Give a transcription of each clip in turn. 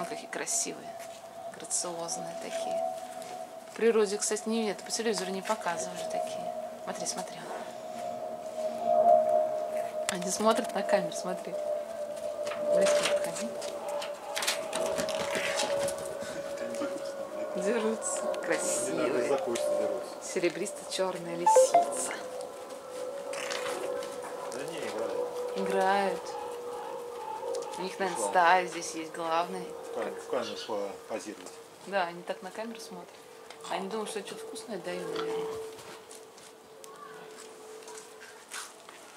Ну, какие красивые, грациозные такие. В природе, кстати, не видят, по телевизору не показывали такие. Смотри, смотри. Они смотрят на камеру, смотри. Близко подходи. Дерутся. Красивые. Серебристо-черная лисица. Да не, играют. Играют. У них, наверное, стая здесь есть главный. В кам- В камеру по- позировать. Да, они так на камеру смотрят. Они думают, что я что-то вкусное даю, наверное.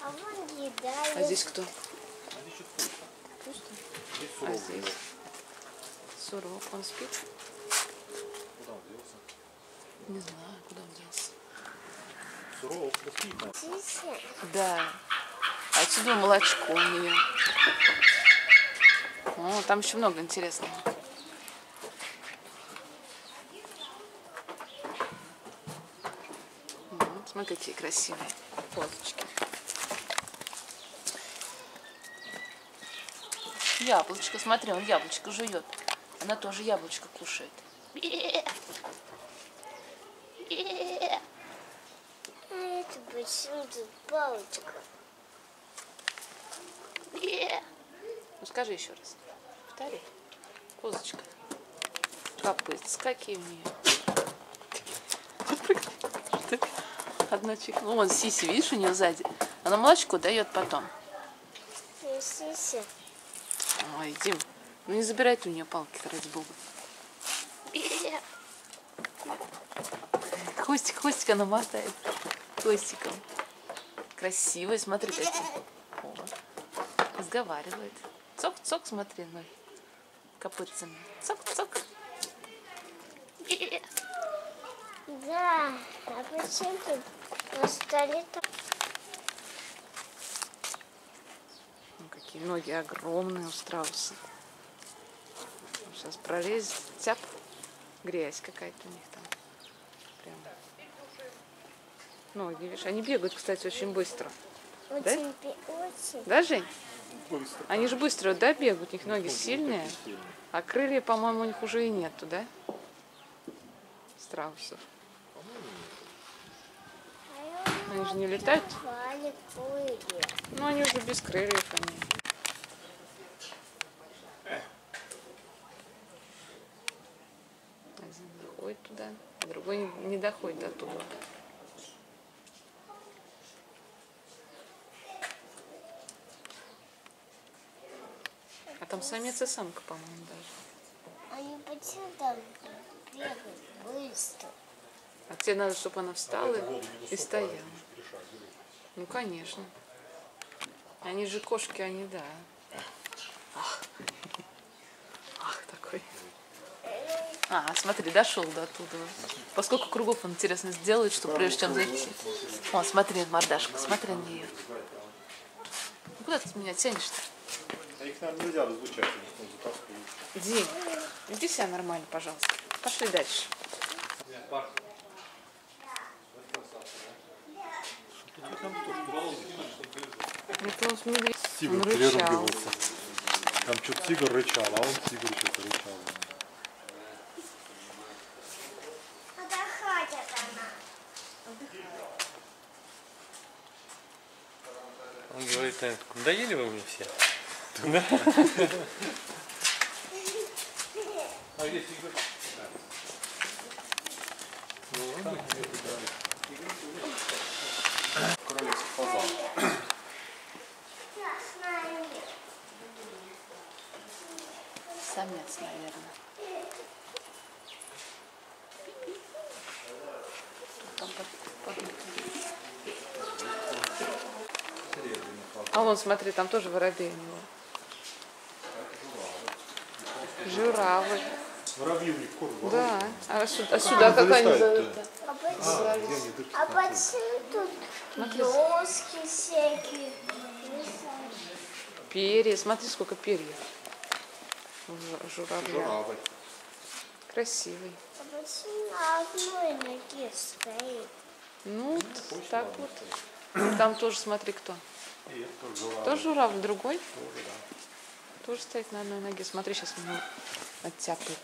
А вон еда А здесь кто? Они чуть вкусно. Пусто. Здесь А суровый здесь? живет. Суров, он спит? Куда он делся? Не знаю, куда он делся. Суровый, да спит. Да. А отсюда молочко у нее. О, там еще много интересного. М, Смотри, какие красивые козочки. Яблочко, смотри, он яблочко жует. Она тоже яблочко кушает. Это почему тут палочка? Ну скажи еще раз. Повтори. Козочка. Копытца какие у нее. Одна чихнула. Ну, Вон сиси, видишь, у нее сзади. Она молочко дает потом. Сися. Ой, Дим, ну не забирай ты у нее палки, ради бога. Хвостик, хвостик она мотает. Хвостиком. Красивый, смотри, какие. О, разговаривает. Цок-цок, смотри, ну, копытцами. Цок-цок. Да. А почему тут на столе так? Ну, какие ноги огромные у страуса. Сейчас пролезет, тяп, грязь какая-то у них там. Прям. Ноги, видишь, они бегают, кстати, очень быстро. Очень, пи- очень. Да, Жень? Быстро. Они же быстро, да, бегают, у них ноги сильные, а крылья, по-моему, у них уже и нету, да? Страусов. Они же не летают? Ну, они уже без крыльев, они. Один доходит туда, а другой не, не доходит до туда. А там самец и самка, по-моему, даже. Они почему бегают быстро? А тебе надо, чтобы она встала и стояла. Ну, конечно. Они же кошки, они, да. Ах, Ах такой. А, смотри, дошел до оттуда. Поскольку кругов он, интересно, сделает, что прежде чем зайти. О, смотри, мордашка, смотри на нее. Ну, куда ты меня тянешь-то? А их, наверное, нельзя разлучать, они ну, затаскивают. Дим, иди себя нормально, пожалуйста. Пошли дальше. Он. Тигр Он рычал. переругивался. Там что-то тигр рычал, а он тигр что-то рычал. Он говорит, надоели вы мне все? А где Игорь? Королевский фазан. Самец, наверное. А вон, смотри, там тоже воробей у него. Журавль. Воробьи у них корм. Да. А сюда, а сюда как они зовут? А почему, А, они дырки а почему тут доски всякие? Перья. Смотри, сколько перьев. Журавля. Журавль. Красивый. А почему на одной ноге стоит? Ну, так вот. Там тоже смотри кто. И это тоже журавль. Тоже журавль другой? Тоже стоит на одной ноге. Смотри, сейчас меня оттяпает.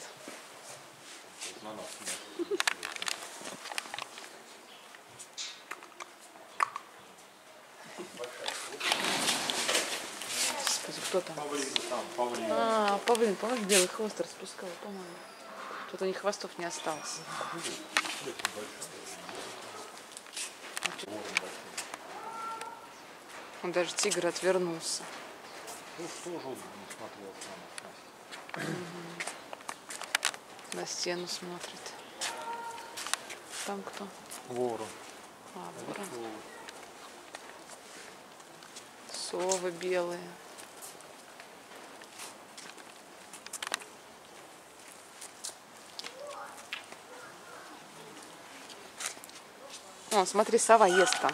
Господи, кто там? Павлин там, павлин. А, павлин, помнишь, белый хвост распускал, по-моему. Тут у них хвостов не осталось. Он даже тигр отвернулся. Тоже он не смотрел на нас. На стену смотрит. Там кто? Ворон. А, ворон. Совы белые. О, смотри, сова ест там.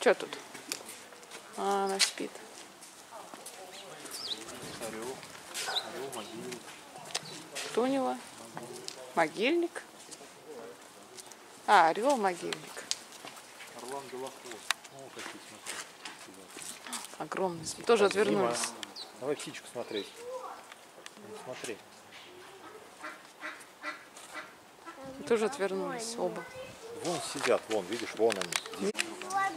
Что тут? А, она спит. Могильник. Кто у него? Могильник? А, орел могильник. Орлан Белохвост. Огромный. Тоже отвернулись. Давай птичку смотреть. Смотри. Тоже отвернулись оба. Вон сидят, вон, видишь, вон они.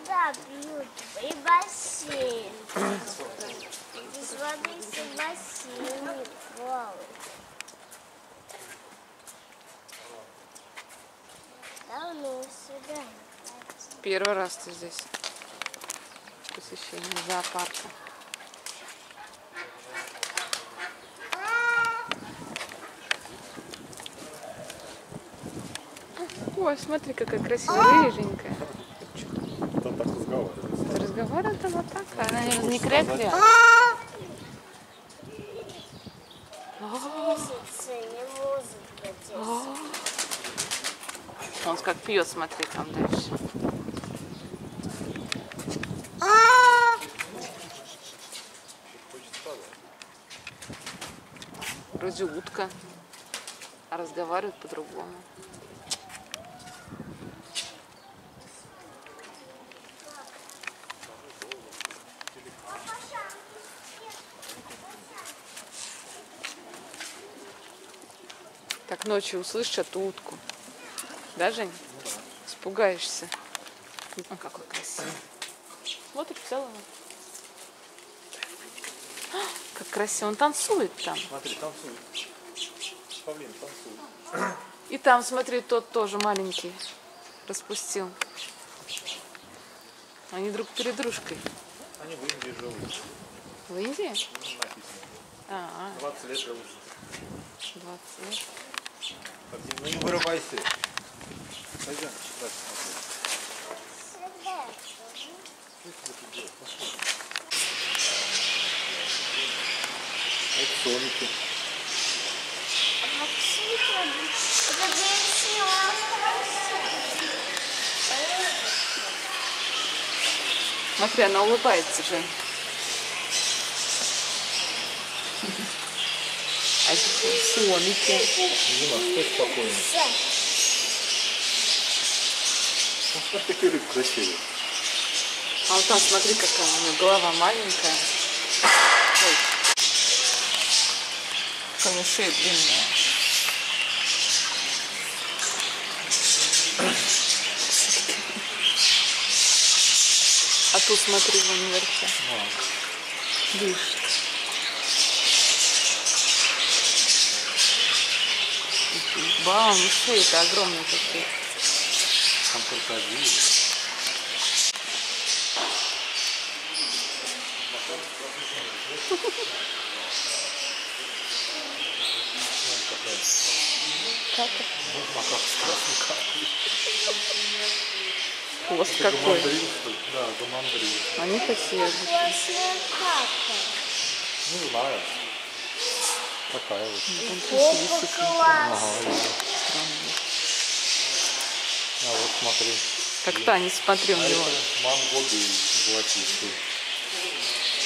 Вода бьют и бассейн. Из воды все бассейны плавают. Давно сюда. Первый раз ты здесь. Посещение зоопарка. Ой, смотри, какая красивая, рыженькая. Там так разговаривают. Ты разговаривает там вот так? Она наверное, не крякли. Месяца не может быть. Он как пьет, смотри, там дальше. Вроде утка, а разговаривают по-другому. Ночью услышишь эту утку. Да, Жень? Испугаешься. Он какой красивый. Смотри, в целом. А, Как красиво. Он танцует там. Смотри, танцует. Павлин танцует. И там, смотри, тот тоже маленький. Распустил. Они друг перед дружкой. Они в Индии живут. В Индии? Написано. А, 20 лет живут. 20 лет. Не вырывайся. Пойдем. Сюда. Это сомики. Максимка, это Смотри, она улыбается, Жень. А сомики. Дима, стой спокойно. Смотри, какие рыбы красивые. А вот там смотри, какая у нее голова маленькая. Ой. Какая шея длинная. А тут смотри, вон наверху. Дышит. Бам, шеи-то огромные такие. Там крокодил. Как это? С красной. Хвост какой. Что? Да, гамандрин. Они такие. Красная капа. Не знаю. Такая вот. Попа класс. Ага. А вот смотри. Как танец, смотри у А него. мангобей золотистый.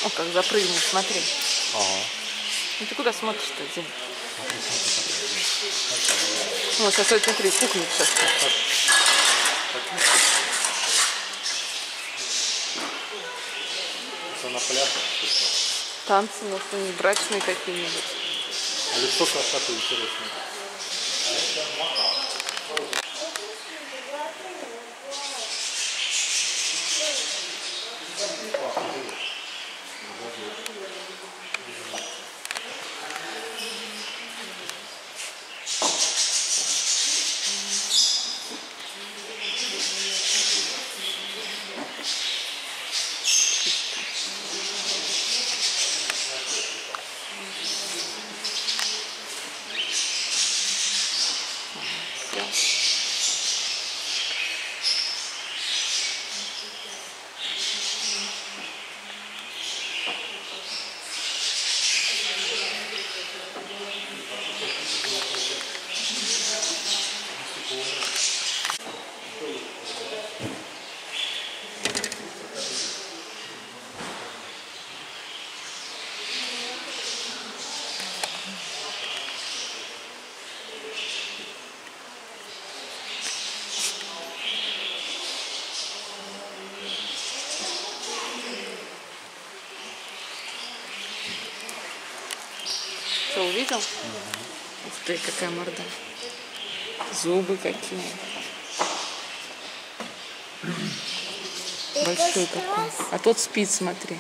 О, как запрыгнул, смотри. Ага. Ну ты куда смотришь-то, Дим? Смотри, смотри, какой. Ну, сейчас, смотри, пукнет сейчас. Это на пляж. Танцы, может, они брачные какие-нибудь. А лицо красоты интересное. Что, увидел? Ух ты, какая морда. Зубы какие. Большой какой. А тот спит, смотри.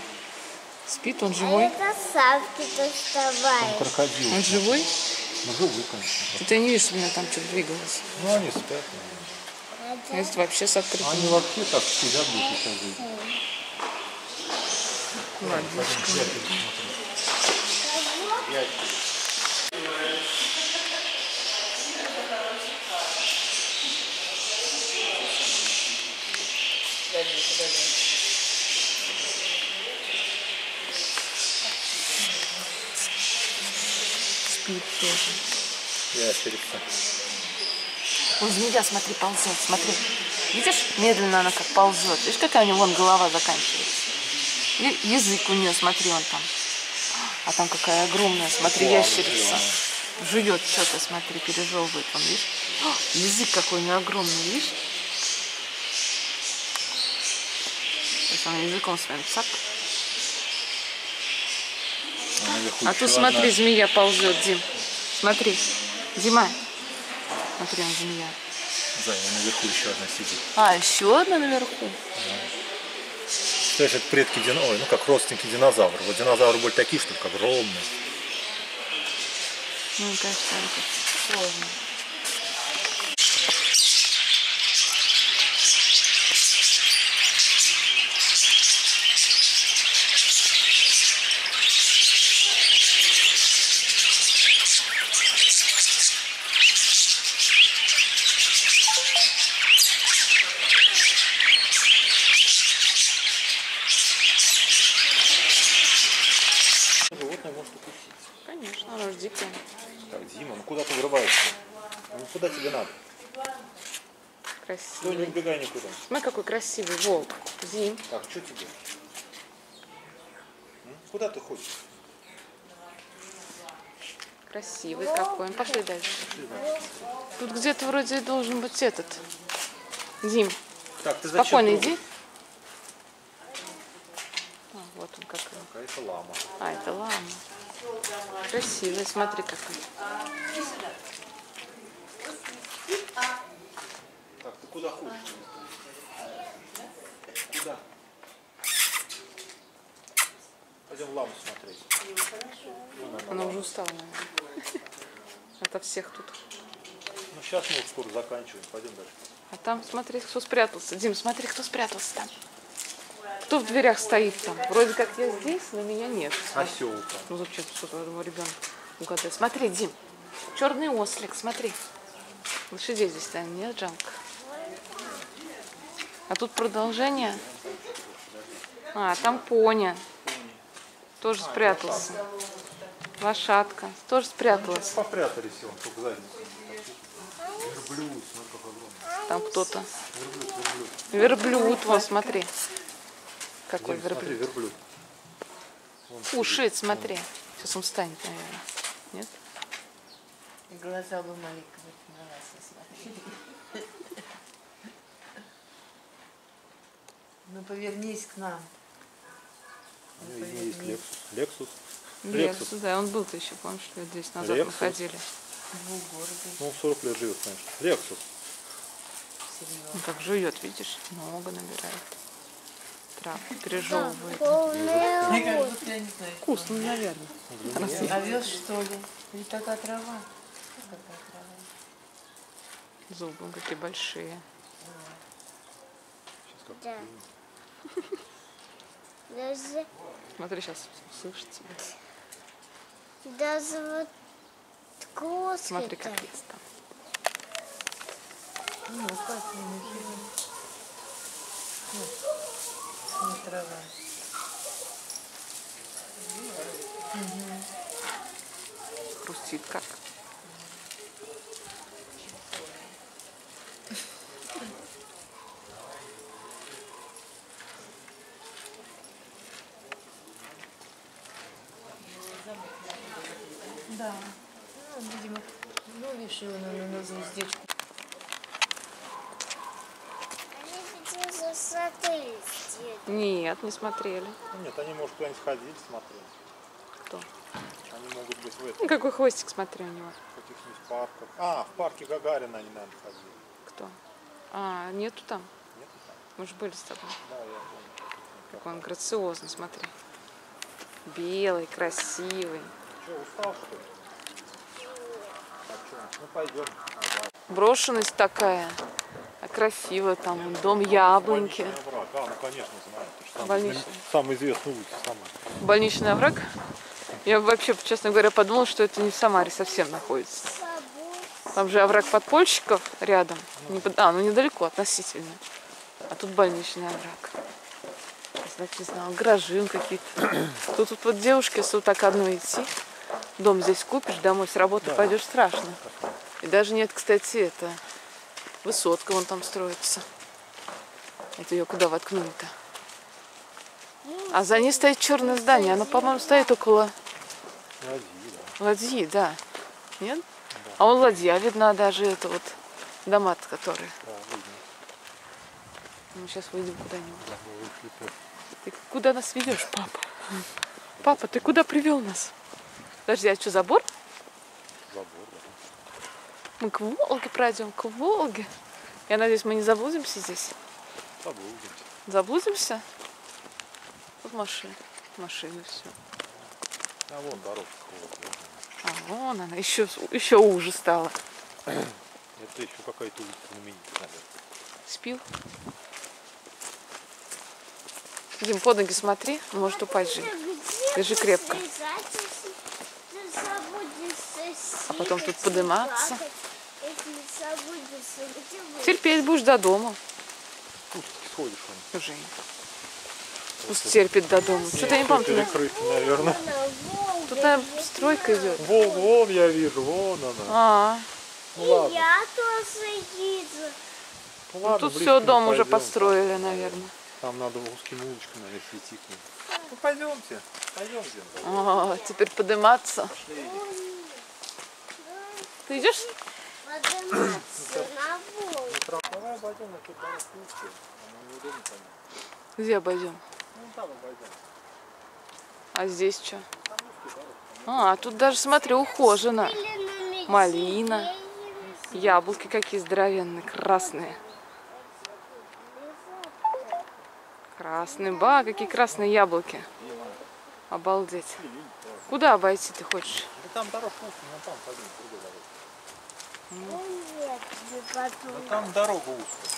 Спит, он А живой? это самки доставай. Крокодил. Он живой? Ну, живой, конечно. Я не чтобы у меня там что-то двигалось. Ну, они спят. А Если вообще с открытым. Они вообще так сидят, будут жить. Ладничка. Тоже. Ящерица. Вон змея, смотри, ползет, смотри. Видишь, медленно она как ползет. Видишь, какая у нее вон голова заканчивается. И язык у нее, смотри, он там. А там какая огромная, смотри, ящерица. Жует что-то, смотри, пережевывает. Он, видишь? О, язык какой у нее огромный, видишь? Сейчас она языком своим цап. А А тут смотри, одна. змея ползет, Дим. Смотри. Дима. Смотри, он змея. Зая, наверху еще одна сидит. А, еще одна наверху. Знаешь, это предки дина... Ой, ну как родственники динозавров. Вот динозавры были такие, что как огромные. Ну, конечно, это сложно. Дикое. Так, Дима, ну куда ты вырываешься? Ну куда тебе надо? Ну не Красивый. убегай никуда. Смотри, какой красивый волк. Дим. Так, что тебе? М? Куда ты хочешь? Красивый какой. Ну, Пошли дальше. Тут где-то вроде должен быть этот. Дим, Так, ты зачем спокойно иди. А, вот он какой. Какая-то лама. А, это лама. Красивый, смотри какой. Так, ты куда хочешь? Куда? Пойдем ламу смотреть. Она уже устала, наверное. Ото всех тут. Ну сейчас мы скоро заканчиваем. Пойдем дальше. А там, смотри, кто спрятался. Дим, смотри, кто спрятался там. Кто в дверях стоит там? Вроде как я здесь, но меня нет. Осел там. Ну зачем что-то его ребенок угадать? Смотри, Дим, черный ослик, смотри. Лошадей здесь там нет, жалко. А тут продолжение. А, там пони. Тоже спрятался. Лошадка. Тоже спряталась. Попрятались он, только задницу. Там кто-то. Верблюд, вон, смотри. Какой Дим, смотри, верблюд. верблюд. Вон смотри. Сейчас он встанет, наверное. Нет? И глаза бы маленького на нас смотрели. Ну повернись к нам. У него есть Lexus. Lexus. Лексус, да, он был-то еще, помнишь, лет 10 назад Лексус. находили. В городе. Ну, 40 лет живет, конечно. Lexus. Серьезно. Он как жует, видишь, много набирает. Трав, пережевывает. Вкусно, наверное. Овес что ли? Или такая трава? Какая трава? Зубы какие большие. Да. Даже, Смотри, сейчас услышит тебя. даже вот кошки Смотри, как ест там. Ну, как не трава. Хрустит как. Да. Ну, видимо, ну, решила на, на, на где-то. Нет, не смотрели. Ну, Нет, они, может, куда-нибудь ходили, смотрели. Кто? Они могут быть в этом, Ну, какой хвостик, смотри, у него. в каких-нибудь парках. А, в парке Гагарина они, наверное, ходили. Кто? А, нету там. Нет, там? Мы же были с тобой. Да, я помню. Какой он грациозный, смотри. Белый, красивый. Что, устал, что ли? А? Ну, пойдем. Брошенность такая. А красиво там, дом яблоньки. Больничный овраг. А, ну, конечно, знаю. Самый, Больничный. самый известный улица. Самый. Больничный овраг. Я вообще, честно говоря, подумала, что это не в Самаре совсем находится. Там же овраг подпольщиков рядом. Не под- А, ну недалеко относительно. А тут больничный овраг. Значит, не знаю, гаражи вон какие-то. Тут, тут вот девушке, если вот так одной идти, дом здесь купишь, домой с работы пойдешь страшно. И даже нет, кстати, это высотка вон там строится. Это ее куда воткнули-то? А за ней стоит черное здание. Оно, по-моему, стоит около Ладьи, да. ладьи, да. Нет? А он ладья видна даже, это вот дома которые. Да, видно. Мы сейчас выйдем куда-нибудь. Да. Ты куда нас ведешь, папа? Папа, ты куда привел нас? Подожди, а что, забор? забор, да. Мы к Волге пройдем, к Волге. Я надеюсь, мы не заблудимся здесь. Заблудимся. Заблудимся? Тут машины. Машины все. А вон дорожка. Вот, вот. А вон она, еще, еще уже стала. Это еще какая-то улица знаменитая, наверное. Спил? Дим, под ноги смотри, он может упасть же. Держи крепко. А потом тут подниматься. Терпеть будешь до дома. Тут сходишь он. Уже. Пусть терпит до дома. Что-то я не помню. туда- Перекрыт, наверное. Тут, стройка идет. Вон, вон я вижу, вон она. А, Ну ладно. Я тоже еду. Ну, ну ладно, тут все, дом уже построили, наверное. Там надо узкими улочками, наверное, идти к ним. Ну пойдемте. Пойдемте. А, теперь подниматься. Ты идешь? Подниматься обойдем на ту дорожку узкую. Она неудобно понять. Где обойдем? Ну там обойдем. А здесь что? А, тут даже, смотри, ухожено. Малина. Яблоки какие здоровенные, красные. Красные, ба, какие красные яблоки. Обалдеть. Куда обойти ты хочешь? Да там дорожка узкая, там пойдем, другой дорогой. Нет, не потом. Там дорога узкая.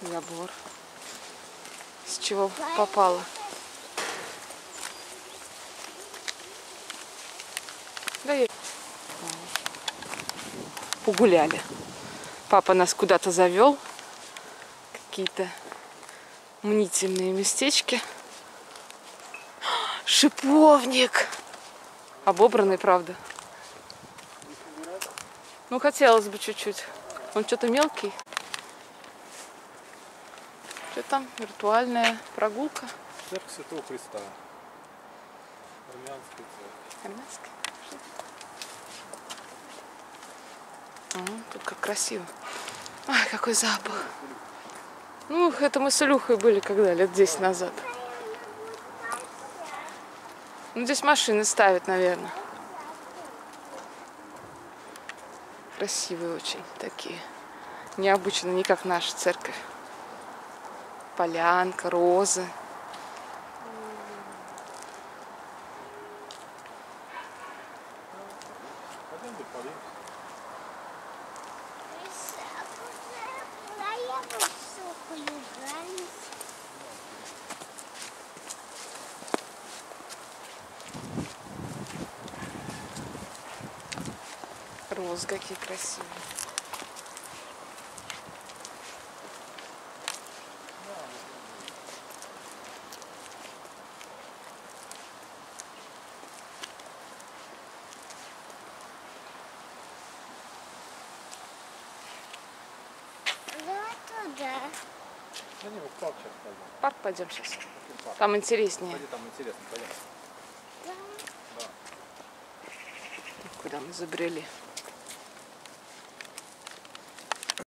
Забор. С чего попало? Да я... Погуляли. Папа нас куда-то завел. Какие-то мнительные местечки. Шиповник. Обобранный, правда. Ну, хотелось бы чуть-чуть. Он что-то мелкий. Что там? Виртуальная прогулка. Церковь Святого Христа. Армянская церковь. Армянский? Что? Ага, тут как красиво. Ай, какой запах. Ну, это мы с Илюхой были когда, лет 10 назад. Ну, здесь машины ставят, наверное. Красивые очень такие. Необычно, не как наша церковь. Полянка, розы. Пойдем подивимось. Куда я пошел хулиганить? Розы какие красивые. Да не, мы в парк сейчас пойдем. В парк пойдем сейчас. Парк? Там интереснее. Пойди, там интересно, пойдем. Куда мы забрели?